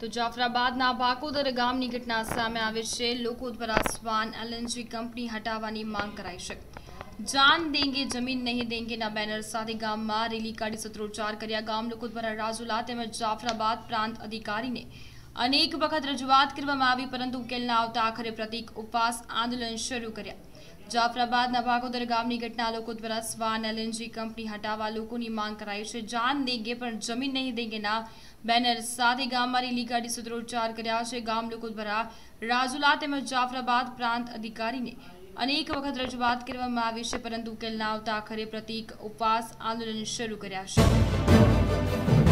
તો જાફરાબાદના ભાકોદર ગામની ઘટના સામે આવે છે. લોકો દ્વારા સ્વાન એલએનજી કંપની હટાવવાની માંગ કરાઈ છે. જાન દેંગે, જમીન નહીં દેંગેના બેનર સાથે ગામમાં રેલી કાઢી સૂત્રોચ્ચાર કર્યા. ગામ લોકો દ્વારા રાજુલા તેમજ જાફરાબાદ પ્રાંત અધિકારીને અનેક વખત રજૂઆત કરવામાં આવી, પરંતુ ઉકેલ ન આવતા આખરે પ્રતિક ઉપવાસ આંદોલન શરૂ કર્યા. જાફરાબાદના ભાગોદર ગામની ઘટના લોકો દ્વારા સ્વાન એલએનજી કંપની હટાવવા લોકોની માંગ કરાઈ છે. જાન દેંગે પણ જમીન નહીં દેંગેના બેનર સાથે ગામમાં રેલી કાઢી સૂત્રોચ્ચાર કર્યા છે. ગામ લોકો દ્વારા રાજુલા તેમજ જાફરાબાદ પ્રાંત અધિકારીને અનેક વખત રજૂઆત કરવામાં આવી છે, પરંતુ ઉકેલ ના આવતા આખરે પ્રતિક ઉપવાસ આંદોલન શરૂ કર્યા છે.